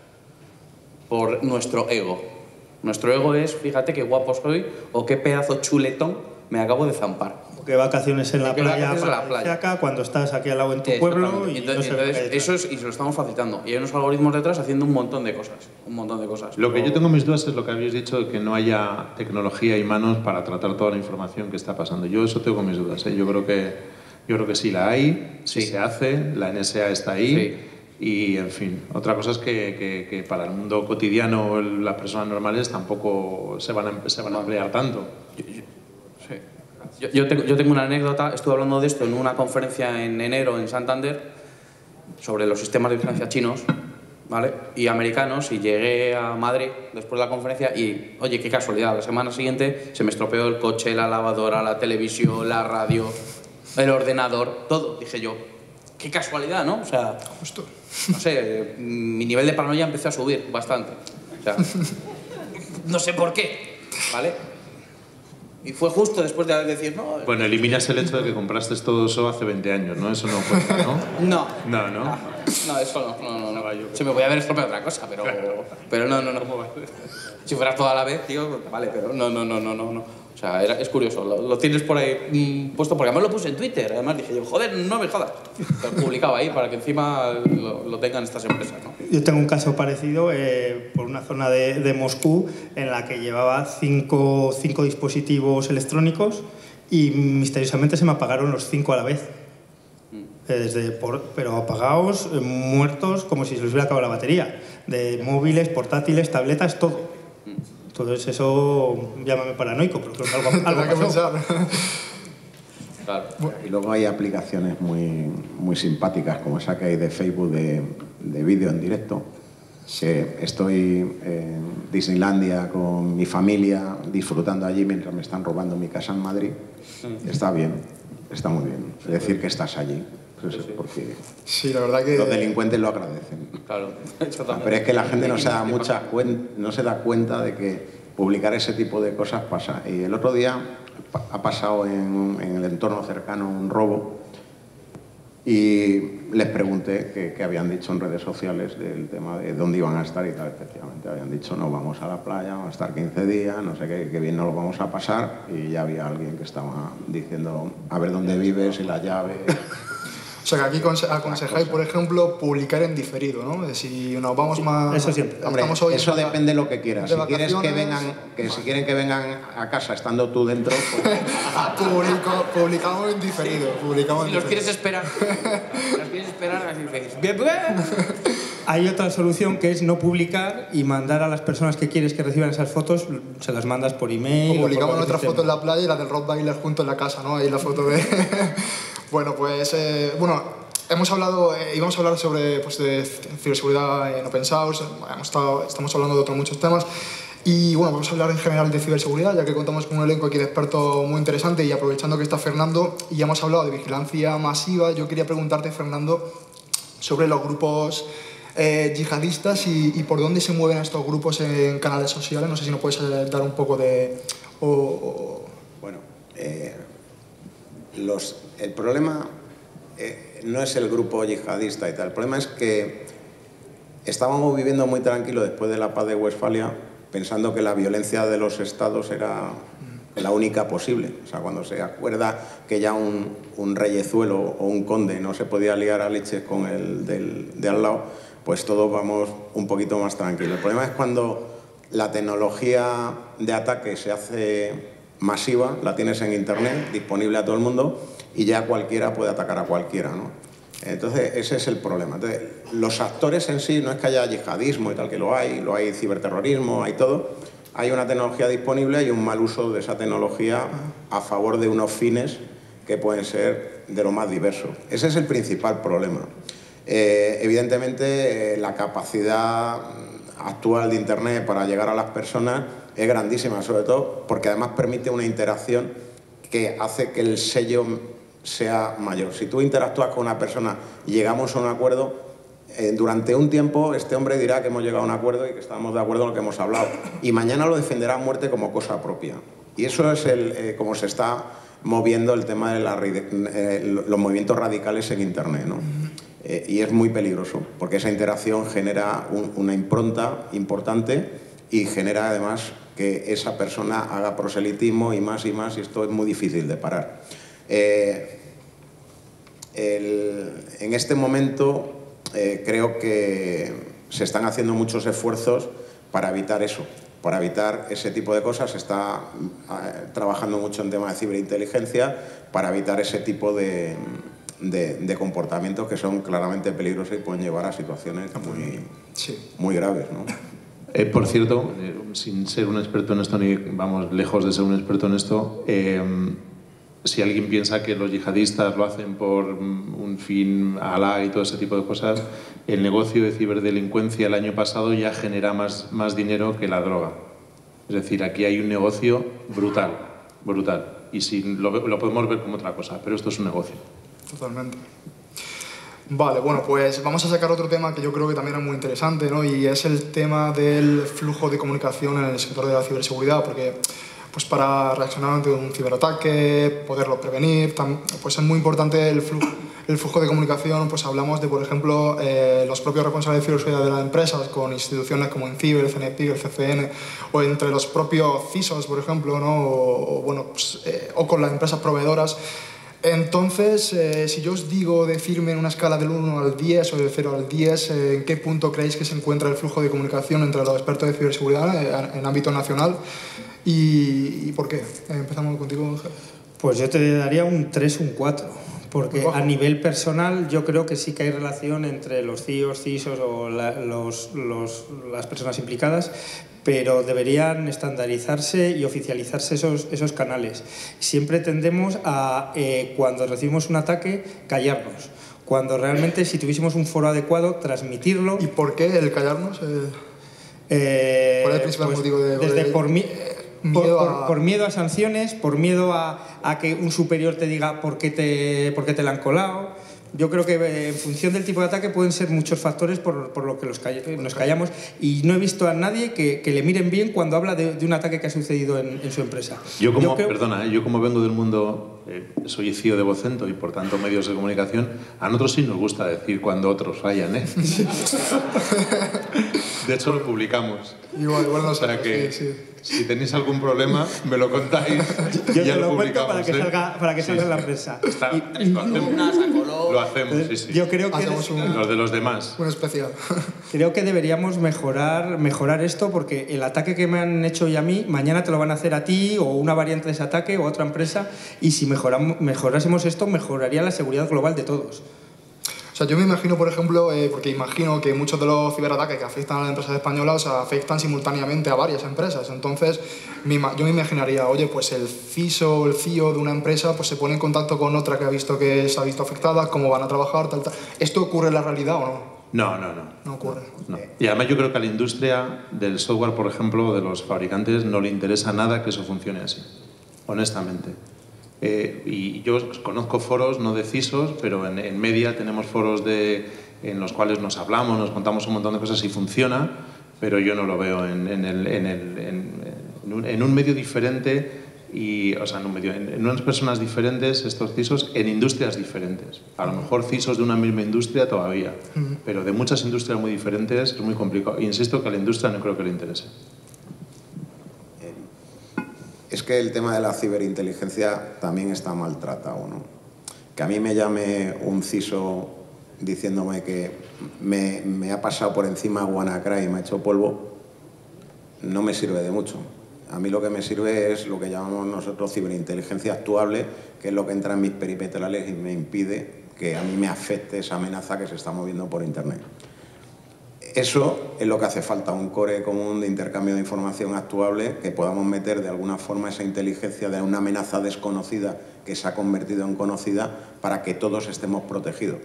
por nuestro ego. Nuestro ego es, fíjate qué guapo soy o qué pedazo chuletón me acabo de zampar. O qué vacaciones en la playa, la playa. Acá, cuando estás aquí al lado en tu pueblo. Y, entonces, eso es, y se lo estamos facilitando. Y hay unos algoritmos detrás haciendo un montón de cosas. Un montón de cosas. Lo que yo tengo mis dudas es lo que habéis dicho, que no haya tecnología y manos para tratar toda la información que está pasando. Yo eso tengo mis dudas. ¿eh? Yo creo que yo creo que sí la hay, sí, se hace, la NSA está ahí. Y, en fin, otra cosa es que, que, para el mundo cotidiano las personas normales tampoco se van a, se van a emplear tanto. Yo, yo, tengo, yo tengo una anécdota, estuve hablando de esto en una conferencia en enero en Santander sobre los sistemas de vigilancia chinos ¿vale? y americanos y llegué a Madrid después de la conferencia y, oye, qué casualidad, la semana siguiente se me estropeó el coche, la lavadora, la televisión, la radio, el ordenador, todo. Dije yo, qué casualidad, ¿no? O sea, justo. No sé, mi nivel de paranoia empezó a subir bastante. O sea, no sé por qué, ¿vale? Y fue justo después de decir, no. Bueno, eliminas el hecho de que compraste todo eso hace 20 años, ¿no? Eso no cuenta, ¿no? no. No, ¿no? No, eso no. No, no, no. Se me voy a haber estropeado otra cosa, pero. Pero no, no, no. Si fueras toda la vez, tío, vale, pero no, no, no, no, no. No era, es curioso, lo, tienes por ahí mm, puesto, porque además lo puse en Twitter, además dije yo, joder, no me jodas. Lo publicaba ahí para que encima lo, tengan estas empresas. ¿no? Yo tengo un caso parecido eh, por una zona de, de, Moscú en la que llevaba cinco, cinco dispositivos electrónicos y misteriosamente se me apagaron los cinco a la vez. Mm. Eh, desde por, pero apagados, eh, muertos, como si se les hubiera acabado la batería. De móviles, portátiles, tabletas, todo. Entonces eso llámame paranoico, pero creo que algo, algo que pensar. Claro. Y luego hay aplicaciones muy, muy simpáticas, como esa que hay de Facebook de, de vídeo en directo. Que estoy en Disneylandia con mi familia, disfrutando allí mientras me están robando mi casa en Madrid. Mm. Está bien, está muy bien. Es decir, que estás allí. Porque sí, la verdad que... los delincuentes lo agradecen. Claro, Pero es que la gente no se da mucha no se da cuenta de que publicar ese tipo de cosas pasa. Y el otro día ha pasado en, el entorno cercano un robo y les pregunté qué, habían dicho en redes sociales del tema de dónde iban a estar y tal. Efectivamente, habían dicho, no, vamos a la playa, vamos a estar 15 días, no sé qué, qué bien nos lo vamos a pasar. Y ya había alguien que estaba diciendo, a ver dónde vives y la llave. O sea, que aquí aconsejáis, por ejemplo, publicar en diferido, ¿no? Si nos vamos más... Eso siempre. eso depende de lo que quieras. Si quieres que vengan, que si quieren que vengan a casa estando tú dentro, pues... publicamos en diferido. Publicamos si los quieres esperar, los quieres esperar, así bien, Hay otra solución que es no publicar y mandar a las personas que quieres que reciban esas fotos, se las mandas por email. O publicamos otra foto en la playa y la del rock bailer junto en la casa, ¿no? Ahí la foto de... Bueno, pues eh, bueno, hemos hablado, eh, íbamos a hablar sobre pues, de ciberseguridad en open source, hemos estado, estamos hablando de otros muchos temas. Y bueno, vamos a hablar en general de ciberseguridad, ya que contamos con un elenco aquí de expertos muy interesante y aprovechando que está Fernando y ya hemos hablado de vigilancia masiva, yo quería preguntarte, Fernando, sobre los grupos eh, yihadistas y, por dónde se mueven estos grupos en canales sociales. No sé si nos puedes dar un poco de... Bueno, los el problema eh, no es el grupo yihadista y tal, el problema es que estábamos viviendo muy tranquilo después de la paz de Westfalia pensando que la violencia de los estados era la única posible. O sea, cuando se acuerda que ya un, un reyezuelo o un conde no se podía liar a leche con el del, de al lado, pues todos vamos un poquito más tranquilos. El problema es cuando la tecnología de ataque se hace masiva, la tienes en Internet, disponible a todo el mundo, y ya cualquiera puede atacar a cualquiera. ¿no? Entonces, ese es el problema. Los actores en sí, no es que haya yihadismo y tal, que lo hay, lo hay ciberterrorismo, hay todo. Hay una tecnología disponible y un mal uso de esa tecnología a favor de unos fines que pueden ser de lo más diverso. Ese es el principal problema. Eh, evidentemente, eh, la capacidad actual de Internet para llegar a las personas es grandísima, sobre todo porque además permite una interacción que hace que el sello sea mayor. Si tú interactúas con una persona y llegamos a un acuerdo, eh, durante un tiempo este hombre dirá que hemos llegado a un acuerdo y que estamos de acuerdo en lo que hemos hablado. Y mañana lo defenderá a muerte como cosa propia. Y eso es el, eh, como se está moviendo el tema de eh, los movimientos radicales en Internet. ¿no? Eh, y es muy peligroso, porque esa interacción genera una impronta importante y genera además que esa persona haga proselitismo y más y más, y esto es muy difícil de parar. Eh, en este momento eh, creo que se están haciendo muchos esfuerzos para evitar eso, para evitar ese tipo de cosas. Se está trabajando mucho en tema de ciberinteligencia para evitar ese tipo de, de, comportamientos que son claramente peligrosos y pueden llevar a situaciones muy, muy graves. ¿no? Eh, por cierto, eh, sin ser un experto en esto, ni vamos lejos de ser un experto en esto, eh, si alguien piensa que los yihadistas lo hacen por un fin alá y todo ese tipo de cosas, el negocio de ciberdelincuencia el año pasado ya genera más, más dinero que la droga. Es decir, aquí hay un negocio brutal, brutal. Y si lo, lo podemos ver como otra cosa, pero esto es un negocio. Totalmente. Vale, bueno, pues vamos a sacar otro tema que yo creo que también es muy interesante, ¿no? Y es el tema del flujo de comunicación en el sector de la ciberseguridad, porque pues para reaccionar ante un ciberataque, poderlo prevenir, pues es muy importante el flujo, el flujo de comunicación, pues hablamos de, por ejemplo, eh, los propios responsables de ciberseguridad de las empresas con instituciones como Inciber, el CNPIC, el CCN, o entre los propios CISOs, por ejemplo, ¿no? o, bueno, pues, eh, o con las empresas proveedoras. Entonces, eh, si yo os digo decirme en una escala del 1 al 10 o del 0 al 10, eh, ¿en qué punto creéis que se encuentra el flujo de comunicación entre los expertos de ciberseguridad eh, en ámbito nacional? ¿Y, por qué? Empezamos contigo. Pues yo te daría un 3, un 4. Porque a nivel personal yo creo que sí que hay relación entre los CIOs, CISOs o las personas implicadas, pero deberían estandarizarse y oficializarse esos, esos canales. Siempre tendemos a, eh, cuando recibimos un ataque, callarnos. Cuando realmente, si tuviésemos un foro adecuado, transmitirlo. ¿Y por qué el callarnos? Eh, eh ¿Cuál es el principal pues, motivo de.? Desde por, miedo a... Por, miedo a sanciones, por miedo a, a, que un superior te diga por qué te, por qué te la han colado yo creo que eh, en función del tipo de ataque pueden ser muchos factores por, por lo que los nos callamos y no he visto a nadie que, que le miren bien cuando habla de, de, un ataque que ha sucedido en, en su empresa. Yo como, perdona, ¿eh? yo como vengo del mundo, eh, soy CEO de Vocento y por tanto medios de comunicación, a nosotros sí nos gusta decir cuando otros fallan, ¿eh? de hecho lo publicamos. Igual, igual no o sea que, sí, sí. Si tenéis algún problema, me lo contáis. Yo ya te lo, cuento para que, ¿eh? salga, para que salga en la prensa. Está, y, lo hacemos, lo hacemos sí, sí. Yo creo que un, los de los demás. Un especial. Creo que deberíamos mejorar, mejorar esto porque el ataque que me han hecho hoy a mí, mañana te lo van a hacer a ti o una variante de ese ataque o a otra empresa y si mejoramos, mejorásemos esto, mejoraría la seguridad global de todos. O sea, yo me imagino, por ejemplo, eh, porque imagino que muchos de los ciberataques que afectan a las empresas españolas afectan simultáneamente a varias empresas. Entonces, yo me imaginaría, oye, pues el CISO o el CIO de una empresa pues se pone en contacto con otra que ha visto que se ha visto afectada, cómo van a trabajar, tal, tal. ¿Esto ocurre en la realidad o no? No, no, no. No ocurre. Y además yo creo que a la industria del software, por ejemplo, de los fabricantes, no le interesa nada que eso funcione así, honestamente. Eh, y yo conozco foros, no decisos, pero en, media tenemos foros de, en los cuales nos hablamos, nos contamos un montón de cosas y funciona, pero yo no lo veo en, en, el, en un, medio diferente y, o sea, en, un medio, en, unas personas diferentes, estos CISOs, en industrias diferentes. A lo mejor CISOs de una misma industria todavía, pero de muchas industrias muy diferentes es muy complicado. Insisto que a la industria no creo que le interese es que el tema de la ciberinteligencia también está maltratado. ¿no? Que a mí me llame un CISO diciéndome que me, ha pasado por encima WannaCry y me ha hecho polvo, no me sirve de mucho. A mí lo que me sirve es lo que llamamos nosotros ciberinteligencia actuable, que es lo que entra en mis peripetrales y me impide que a mí me afecte esa amenaza que se está moviendo por Internet. Eso es lo que hace falta, un core común de intercambio de información actuable, que podamos meter de alguna forma esa inteligencia de una amenaza desconocida que se ha convertido en conocida para que todos estemos protegidos.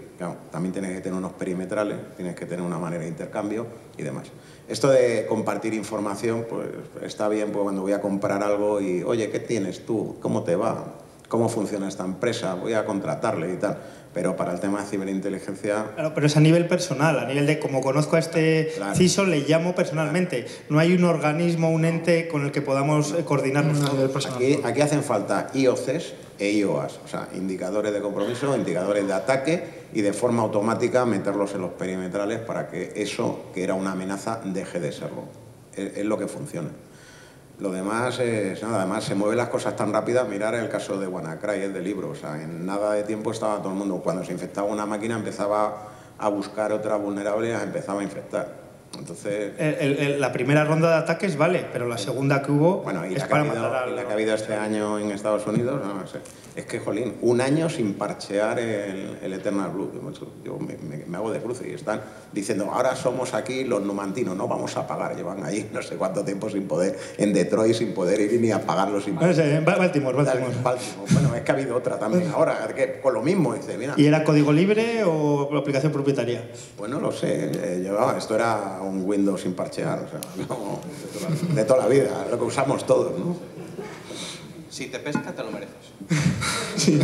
también tienes que tener unos perimetrales, tienes que tener una manera de intercambio y demás. Esto de compartir información, pues está bien pues, cuando voy a comprar algo y, oye, ¿qué tienes tú? ¿Cómo te va? cómo funciona esta empresa, voy a contratarle y tal. Pero para el tema de ciberinteligencia... Claro, pero es a nivel personal, a nivel de como conozco a este CISO, le llamo personalmente. No hay un organismo, un ente con el que podamos coordinarnos. Aquí, aquí hacen falta IOCs e IOAs, o sea, indicadores de compromiso, indicadores de ataque y de forma automática meterlos en los perimetrales para que eso, que era una amenaza, deje de serlo. Es, lo que funciona. Lo demás es nada, además se mueven las cosas tan rápidas. Mirar el caso de WannaCry, el de libro. O sea, en nada de tiempo estaba todo el mundo. Cuando se infectaba una máquina empezaba a buscar otra las empezaba a infectar. Entonces, la primera ronda de ataques vale, pero la segunda que hubo bueno, y la que ha habido este año en Estados Unidos, no, sé. es que, jolín, un año sin parchear el, Eternal Blue. Yo me, hago de cruce y están diciendo, ahora somos aquí los numantinos, no vamos a pagar. Llevan ahí no sé cuánto tiempo sin poder, en Detroit sin poder ir ni a pagarlo sin poder. en Baltimore, Baltimore. Bueno, es que ha habido otra también ahora, que con lo mismo. Dice, mira. ¿Y era código libre o aplicación propietaria? Bueno, lo sé. Eh, esto era un Windows sin parchear, o sea, de, toda la, vida, lo que usamos todos, ¿no? Si te pesca, te lo mereces. sí.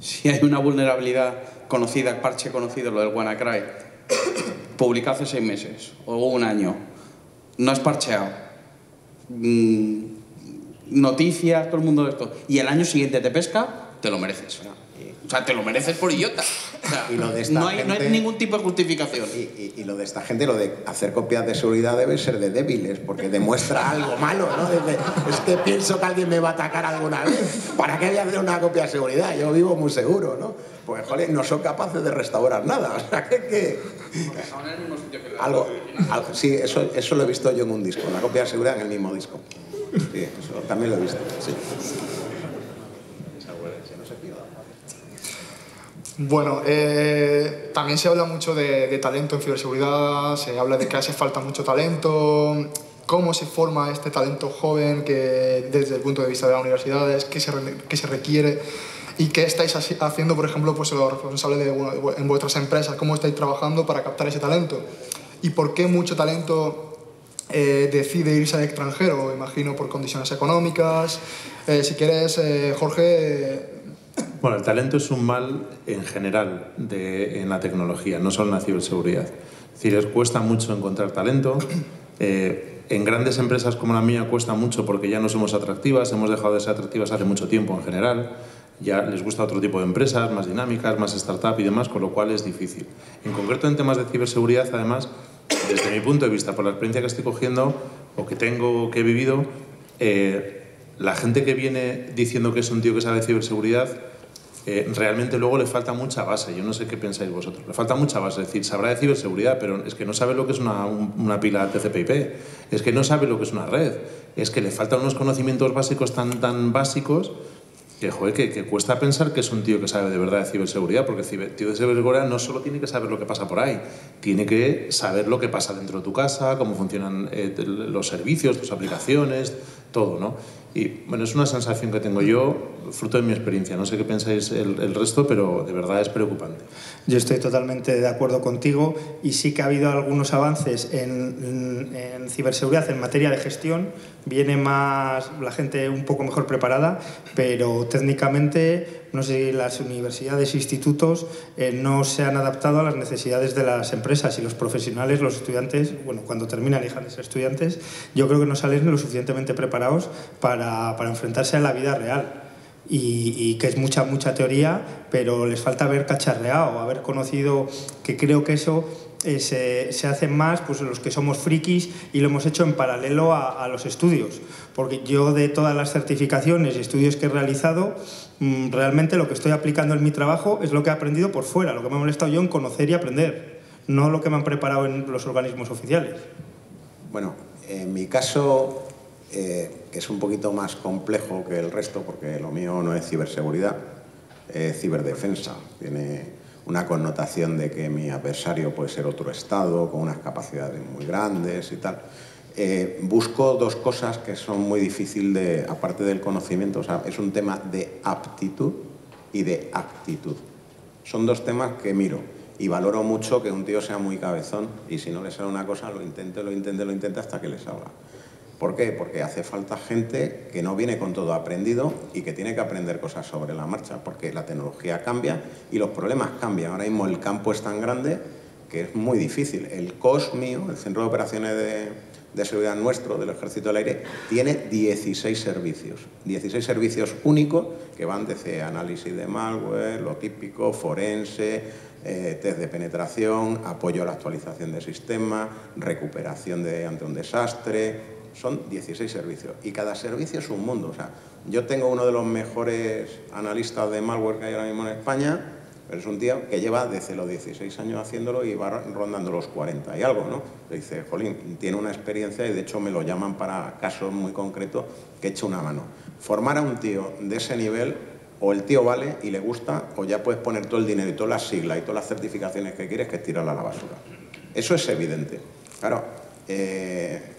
si, hay una vulnerabilidad conocida, parche conocido, lo del WannaCry, publicado hace seis meses o un año, no es parcheado, mm, noticias, todo el mundo de esto, y el año siguiente te pesca, te lo mereces. O sea, te lo mereces por idiota. no, hay, ningún tipo de justificación. Y, lo de esta gente, lo de hacer copias de seguridad debe ser de débiles, porque demuestra algo malo, ¿no? es que pienso que alguien me va a atacar alguna vez. ¿Para qué voy a hacer una copia de seguridad? Yo vivo muy seguro, ¿no? Pues, joder, no son capaces de restaurar nada. O sea, que... algo, sí, eso, eso lo he visto yo en un disco, la copia de seguridad en el mismo disco. Sí, eso también lo he visto, sí. Bueno, eh, también se habla mucho de, talento en ciberseguridad, se habla de que hace falta mucho talento. ¿Cómo se forma este talento joven que desde el punto de vista de las universidades, qué se, qué se requiere? ¿Y qué estáis haciendo, por ejemplo, pues, los responsables de, en vuestras empresas? ¿Cómo estáis trabajando para captar ese talento? ¿Y por qué mucho talento eh, decide irse al extranjero? Imagino por condiciones económicas. Eh, si quieres, Jorge, bueno, el talento es un mal en general de, en la tecnología, no solo en la ciberseguridad. Es decir, cuesta mucho encontrar talento. Eh, en grandes empresas como la mía cuesta mucho porque ya no somos atractivas, hemos dejado de ser atractivas hace mucho tiempo en general. Ya les gusta otro tipo de empresas, más dinámicas, más startup y demás, con lo cual es difícil. En concreto en temas de ciberseguridad, además, desde mi punto de vista, por la experiencia que estoy cogiendo o que tengo, que he vivido, eh, la gente que viene diciendo que es un tío que sabe ciberseguridad eh, realmente luego le falta mucha base. Yo no sé qué pensáis vosotros. Le falta mucha base. Es decir, sabrá de ciberseguridad, pero es que no sabe lo que es una, una pila TCP/IP. Es que no sabe lo que es una red. Es que le faltan unos conocimientos básicos tan, tan básicos que, joder, que, cuesta pensar que es un tío que sabe de verdad de ciberseguridad, porque el tío de ciberseguridad no solo tiene que saber lo que pasa por ahí, tiene que saber lo que pasa dentro de tu casa, cómo funcionan eh, los servicios, tus aplicaciones, todo, ¿no? Y bueno, es una sensación que tengo yo, fruto de mi experiencia. No sé qué pensáis el, resto, pero de verdad es preocupante. Yo estoy totalmente de acuerdo contigo y sí que ha habido algunos avances en, ciberseguridad en materia de gestión. Viene más la gente un poco mejor preparada, pero técnicamente no sé las universidades e institutos eh, no se han adaptado a las necesidades de las empresas y los profesionales, los estudiantes, bueno, cuando terminan dejan de ser estudiantes, yo creo que no salen lo suficientemente preparados para, para enfrentarse a la vida real. Y, y, que es mucha, mucha teoría, pero les falta haber cacharreado, haber conocido, que creo que eso eh, se, se, hacen más pues, los que somos frikis y lo hemos hecho en paralelo a, a, los estudios. Porque yo de todas las certificaciones y estudios que he realizado, mm, realmente lo que estoy aplicando en mi trabajo es lo que he aprendido por fuera, lo que me ha molestado yo en conocer y aprender, no lo que me han preparado en los organismos oficiales. Bueno, en mi caso, eh, es un poquito más complejo que el resto, porque lo mío no es ciberseguridad, es ciberdefensa. Tiene una connotación de que mi adversario puede ser otro Estado con unas capacidades muy grandes y tal. Eh, busco dos cosas que son muy difíciles de, aparte del conocimiento, o sea, es un tema de aptitud y de actitud. Son dos temas que miro y valoro mucho que un tío sea muy cabezón y si no le sale una cosa lo intente, lo intente, lo intente hasta que le salga. ¿Por qué? Porque hace falta gente que no viene con todo aprendido y que tiene que aprender cosas sobre la marcha, porque la tecnología cambia y los problemas cambian. Ahora mismo el campo es tan grande que es muy difícil. El COS mío, el Centro de Operaciones de, Seguridad nuestro, del Ejército del Aire, tiene 16 servicios. 16 servicios únicos que van desde análisis de malware, lo típico, forense, eh, test de penetración, apoyo a la actualización de sistema, recuperación ante un desastre, son 16 servicios y cada servicio es un mundo. O sea, yo tengo uno de los mejores analistas de malware que hay ahora mismo en España, pero es un tío que lleva desde los 16 años haciéndolo y va rondando los 40 y algo, ¿no? Le dice, Jolín, tiene una experiencia y de hecho me lo llaman para casos muy concretos que eche una mano. Formar a un tío de ese nivel, o el tío vale y le gusta, o ya puedes poner todo el dinero y todas las siglas y todas las certificaciones que quieres que tirarla a la basura. Eso es evidente. Claro, eh,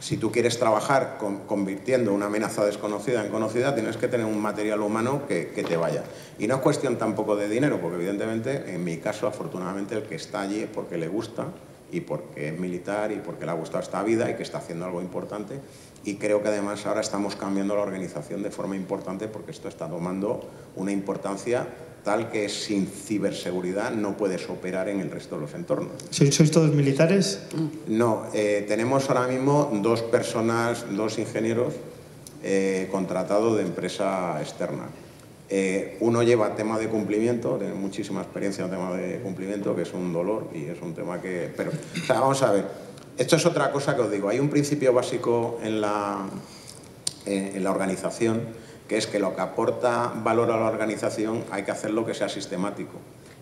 si tú quieres trabajar convirtiendo una amenaza desconocida en conocida, tienes que tener un material humano que, te vaya. Y no es cuestión tampoco de dinero, porque evidentemente, en mi caso, afortunadamente, el que está allí es porque le gusta y porque es militar y porque le ha gustado esta vida y que está haciendo algo importante. Y creo que además ahora estamos cambiando la organización de forma importante porque esto está tomando una importancia tal que sin ciberseguridad no puedes operar en el resto de los entornos. ¿Sois todos militares? No, eh, tenemos ahora mismo dos personas, dos ingenieros eh, contratados de empresa externa. Eh, uno lleva tema de cumplimiento, tiene muchísima experiencia en tema de cumplimiento, que es un dolor y es un tema que... Pero, vamos a ver, esto es otra cosa que os digo. Hay un principio básico en la, en la organización que es que lo que aporta valor a la organización hay que hacerlo que sea sistemático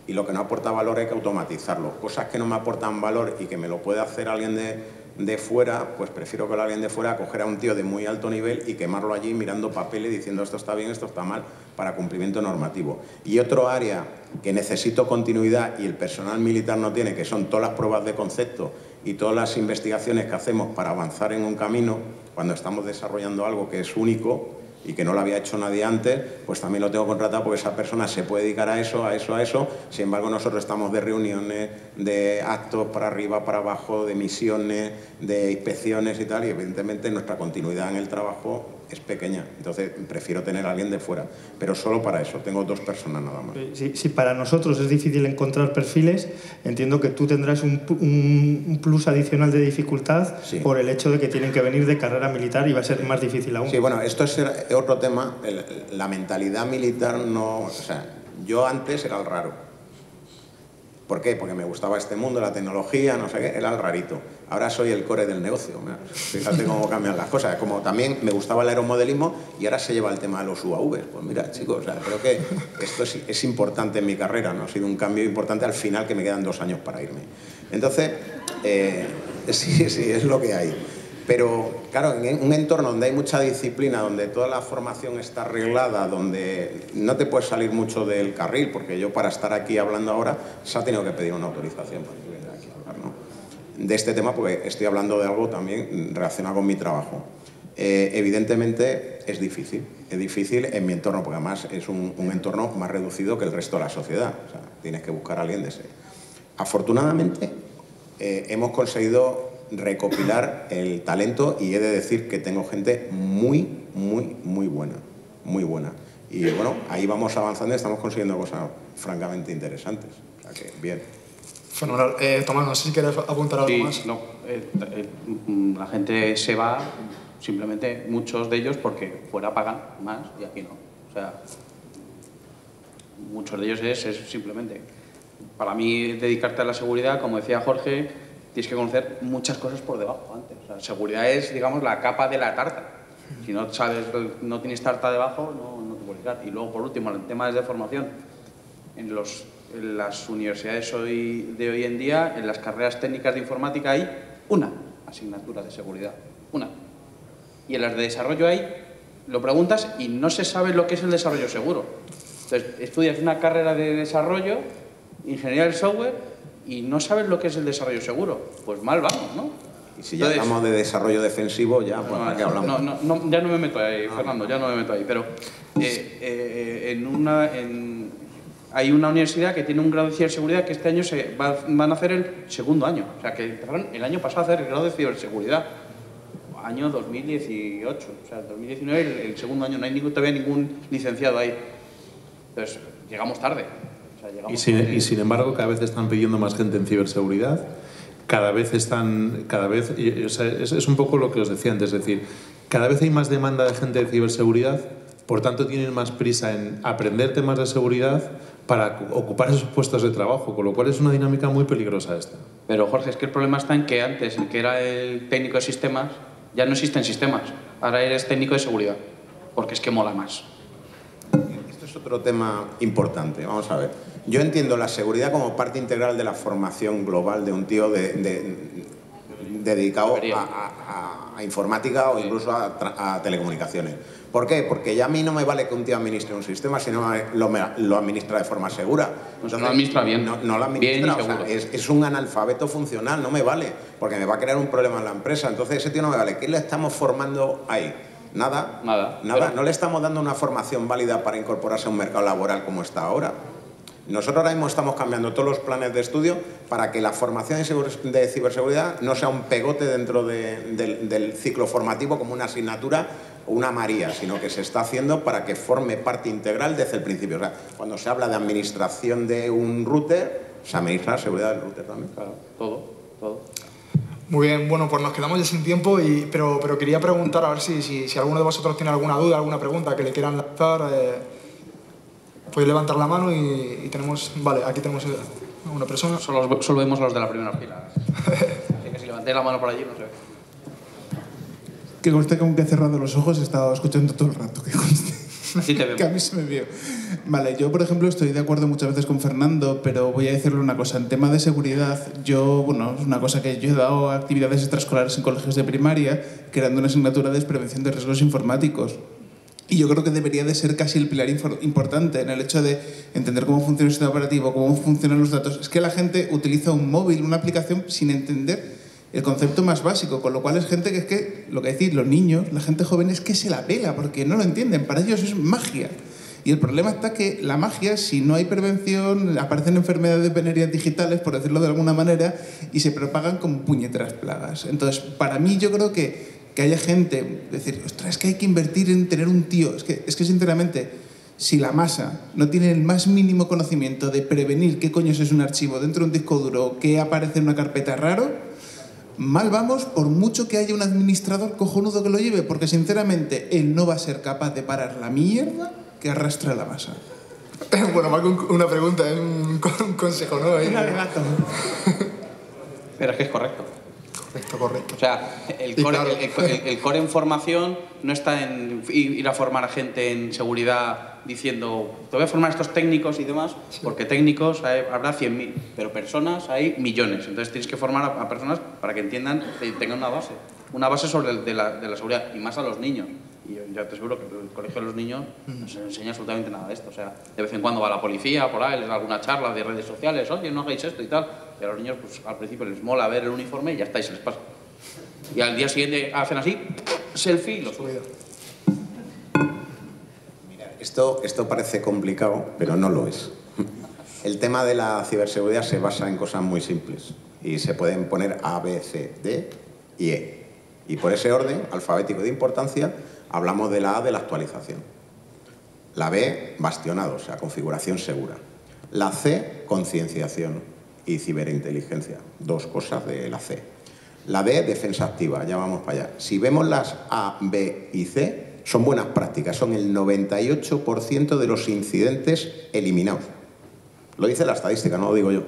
y lo que no aporta valor hay que automatizarlo. Cosas que no me aportan valor y que me lo puede hacer alguien de, de fuera, pues prefiero que alguien de fuera coger a un tío de muy alto nivel y quemarlo allí mirando papeles diciendo esto está bien, esto está mal, para cumplimiento normativo. Y otro área que necesito continuidad y el personal militar no tiene, que son todas las pruebas de concepto y todas las investigaciones que hacemos para avanzar en un camino, cuando estamos desarrollando algo que es único, y que no lo había hecho nadie antes, pues también lo tengo contratado porque esa persona se puede dedicar a eso, a eso, a eso. Sin embargo, nosotros estamos de reuniones, de actos para arriba, para abajo, de misiones, de inspecciones y tal, y evidentemente nuestra continuidad en el trabajo es pequeña, entonces prefiero tener a alguien de fuera, pero solo para eso, tengo dos personas nada más. Si, para nosotros es difícil encontrar perfiles, entiendo que tú tendrás un, plus adicional de dificultad por el hecho de que tienen que venir de carrera militar y va a ser más difícil aún. Sí, bueno, esto es otro tema, la mentalidad militar no, o sea, yo antes era el raro ¿Por qué? Porque me gustaba este mundo, la tecnología, no sé qué, era el rarito. Ahora soy el core del negocio. Fíjate cómo cambian las cosas. Como también me gustaba el aeromodelismo y ahora se lleva el tema de los UAV. Pues mira, chicos, creo que esto es, importante en mi carrera, ¿no? Ha sido un cambio importante al final que me quedan dos años para irme. Entonces, eh, sí, sí, es lo que hay. Pero claro, en un entorno donde hay mucha disciplina, donde toda la formación está arreglada, donde no te puedes salir mucho del carril, porque yo para estar aquí hablando ahora se ha tenido que pedir una autorización para venir aquí a hablar. De este tema, porque estoy hablando de algo también relacionado con mi trabajo. Eh, evidentemente es difícil, es difícil en mi entorno, porque además es un, entorno más reducido que el resto de la sociedad. O sea, tienes que buscar a alguien de ese. Afortunadamente, eh, hemos conseguido recopilar el talento y he de decir que tengo gente muy, muy, muy buena, muy buena. Y bueno, ahí vamos avanzando y estamos consiguiendo cosas francamente interesantes. O sea que, bien. Fenomenal. Eh, Tomás, no sé si quieres apuntar algo más. No, eh, eh, la gente se va, simplemente muchos de ellos, porque fuera pagan más y aquí no. O sea, muchos de ellos es, es simplemente, para mí, dedicarte a la seguridad, como decía Jorge, tienes que conocer muchas cosas por debajo antes. Seguridad es, digamos, la capa de la tarta. Si no sabes, no tienes tarta debajo, no, no te puedes dedicar. Y luego, por último, el tema de formación. En, los, en las universidades hoy, de hoy en día, en las carreras técnicas de informática hay una asignatura de seguridad. Una. Y en las de desarrollo hay, lo preguntas y no se sabe lo que es el desarrollo seguro. Entonces, estudias una carrera de desarrollo, ingeniería del software, y no sabes lo que es el desarrollo seguro, pues mal vamos, ¿no? Y si ya hablamos de desarrollo defensivo, ya, pues, ¿para qué hablamos? No, no, ya no me meto ahí, Fernando, ya no me meto ahí. Pero eh, eh, en una, hay una universidad que tiene un grado de ciberseguridad que este año se van a hacer el segundo año. O sea, que empezaron el año pasado a hacer el grado de ciberseguridad. año 2018. O sea, 2019, el, segundo año, no hay ningún, todavía ningún licenciado ahí. Entonces, llegamos tarde. Y, sin, embargo, cada vez están pidiendo más gente en ciberseguridad. Cada vez están, cada vez, es, es un poco lo que os decía antes, es decir, cada vez hay más demanda de gente de ciberseguridad, por tanto tienen más prisa en aprender temas de seguridad para ocupar esos puestos de trabajo, con lo cual es una dinámica muy peligrosa esta. Pero Jorge, es que el problema está en que antes, el que era el técnico de sistemas, ya no existen sistemas, ahora eres técnico de seguridad, porque es que mola más. Esto es otro tema importante, vamos a ver. Yo entiendo la seguridad como parte integral de la formación global de un tío dedicado a, informática o incluso a telecomunicaciones. ¿Por qué? Porque ya a mí no me vale que un tío administre un sistema, sino lo, lo administra de forma segura. no lo administra bien. No, lo administra, es, un analfabeto funcional, no me vale, porque me va a crear un problema en la empresa. Entonces ese tío no me vale. ¿Qué le estamos formando ahí? Nada. Nada. Nada. No le estamos dando una formación válida para incorporarse a un mercado laboral como está ahora. Nosotros ahora mismo estamos cambiando todos los planes de estudio para que la formación de ciberseguridad no sea un pegote dentro del ciclo formativo como una asignatura una María, sino que se está haciendo para que forme parte integral desde el principio. O sea, cuando se habla de administración de un router, se administra la seguridad del router también. Claro, todo, todo. Muy bien, bueno, pues nos quedamos ya sin tiempo, y, pero, pero quería preguntar, a ver si, si, alguno de vosotros tiene alguna duda, alguna pregunta que le quieran lanzar, eh, podéis levantar la mano y, tenemos, vale, aquí tenemos una persona. Solo, solo vemos los de la primera fila. Así que si levantéis la mano por allí, no sé que conste que aunque he cerrado los ojos he estado escuchando todo el rato, que Así te veo. que a mí se me vio. Vale, yo por ejemplo estoy de acuerdo muchas veces con Fernando, pero voy a decirle una cosa. En tema de seguridad, yo, bueno, es una cosa que yo he dado actividades extraescolares en colegios de primaria, creando una asignatura de prevención de riesgos informáticos. Y yo creo que debería de ser casi el pilar importante en el hecho de entender cómo funciona el sistema operativo, cómo funcionan los datos. Es que la gente utiliza un móvil, una aplicación, sin entender el concepto más básico, con lo cual es gente que es que, lo que decir, los niños, la gente joven es que se la pela porque no lo entienden, para ellos es magia. Y el problema está que la magia, si no hay prevención, aparecen enfermedades venéreas digitales, por decirlo de alguna manera, y se propagan como puñeteras plagas. Entonces, para mí yo creo que, que haya gente, decir, ostras, es que hay que invertir en tener un tío, es que, es que sinceramente, si la masa no tiene el más mínimo conocimiento de prevenir qué coño es un archivo dentro de un disco duro o qué aparece en una carpeta raro, mal vamos por mucho que haya un administrador cojonudo que lo lleve, porque sinceramente él no va a ser capaz de parar la mierda que arrastra la masa. Bueno, más una pregunta, un, consejo, ¿no? Un Pero es que es correcto. Correcto, correcto. O sea, el core, en formación no está en ir a formar a gente en seguridad diciendo, te voy a formar estos técnicos y demás, porque técnicos habrá 100.000, pero personas hay millones. Entonces tienes que formar a, personas para que entiendan y tengan una base. Una base sobre de, la, de la seguridad, y más a los niños. Y yo ya te aseguro que el colegio de los niños no se enseña absolutamente nada de esto. O sea, de vez en cuando va la policía por ahí, les da alguna charla de redes sociales, oye, no hagáis esto y tal. Y a los niños, pues al principio les mola ver el uniforme y ya está, y se les. Y al día siguiente hacen así, selfie y lo suben. Esto, esto parece complicado, pero no lo es. El tema de la ciberseguridad se basa en cosas muy simples y se pueden poner A, B, C, D y E. Y por ese orden alfabético de importancia hablamos de la A de la actualización. La B, bastionado, o sea, configuración segura. La C, concienciación y ciberinteligencia, dos cosas de la C. La D, defensa activa, ya vamos para allá. Si vemos las A, B y C, son buenas prácticas, son el 98% de los incidentes eliminados. Lo dice la estadística, no lo digo yo.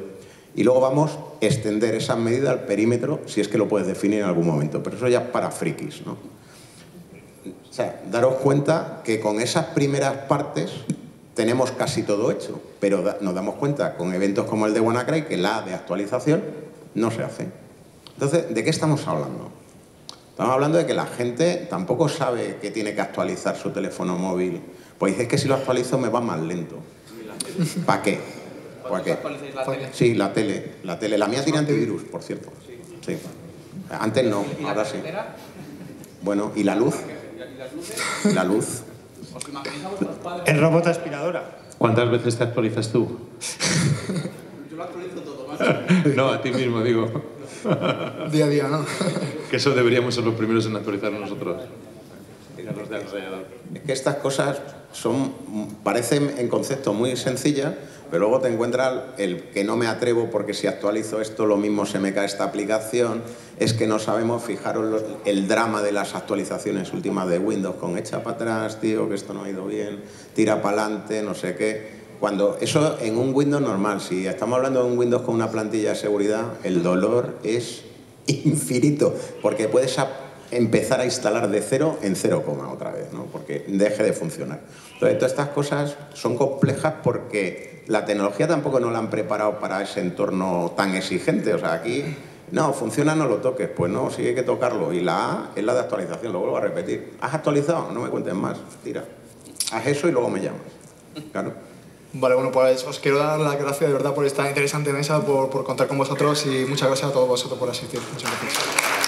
Y luego vamos a extender esa medida al perímetro, si es que lo puedes definir en algún momento, pero eso ya es para frikis, ¿no? O sea, daros cuenta que con esas primeras partes tenemos casi todo hecho, pero nos damos cuenta con eventos como el de WannaCry que la de actualización no se hace. Entonces, ¿de qué estamos hablando? Estamos hablando de que la gente tampoco sabe que tiene que actualizar su teléfono móvil. Pues dice que si lo actualizo me va más lento. ¿Para qué? ¿Para qué? La tele? Sí, la tele. La tele. La mía tiene antivirus, por cierto. Sí. Antes no, ahora sí. Bueno, ¿y la luz? La luz. El robot aspiradora. ¿Cuántas veces te actualizas tú? Yo lo actualizo todo más. no, a ti mismo, digo. Día a día, ¿no? que eso deberíamos ser los primeros en actualizar nosotros. Los de alrededor. Es que estas cosas son, parecen en concepto muy sencillas, pero luego te encuentras el que no me atrevo porque si actualizo esto lo mismo se me cae esta aplicación, es que no sabemos, fijaros el drama de las actualizaciones últimas de Windows con echa para atrás, tío, que esto no ha ido bien, tira para adelante, no sé qué. Cuando eso en un Windows normal, si estamos hablando de un Windows con una plantilla de seguridad, el dolor es infinito, porque puedes empezar a instalar de cero en cero coma otra vez, ¿no? porque deje de funcionar. Entonces, todas estas cosas son complejas porque la tecnología tampoco nos la han preparado para ese entorno tan exigente. O sea, aquí, no, funciona, no lo toques. Pues no, sí hay que tocarlo. Y la A es la de actualización, lo vuelvo a repetir. ¿Has actualizado? No me cuentes más, tira. Haz eso y luego me llamas. Claro. Vale, bueno, pues os quiero dar las gracias de verdad por esta interesante mesa, por, por contar con vosotros y muchas gracias a todos vosotros por asistir. Muchas gracias.